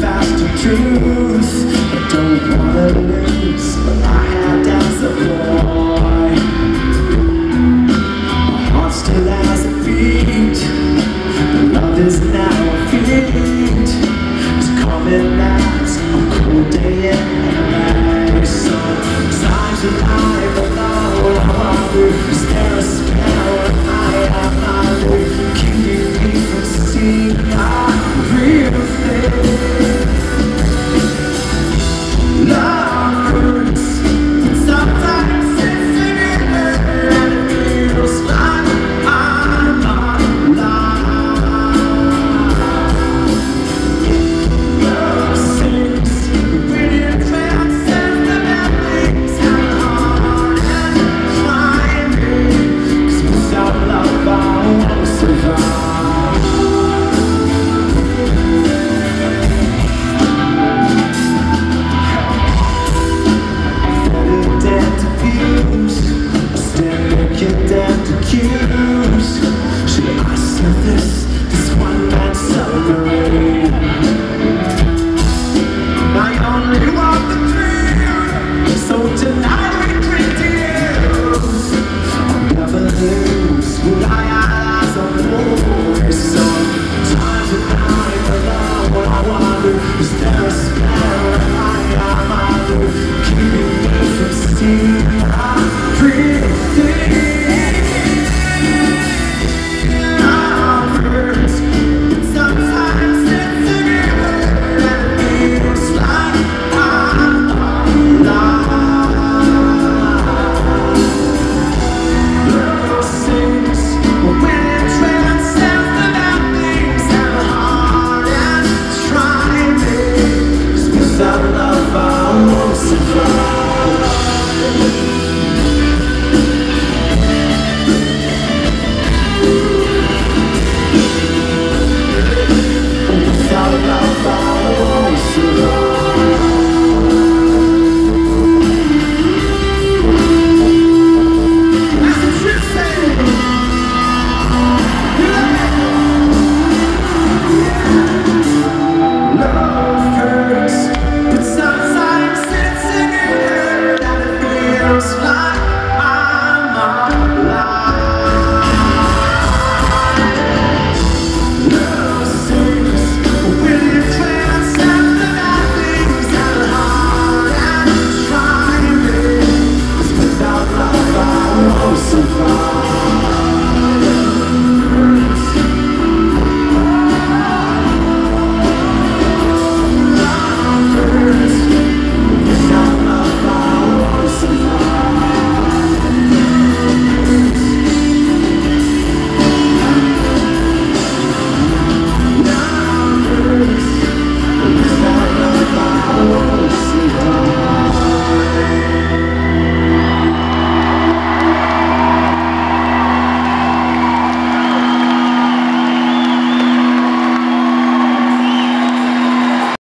fast and true.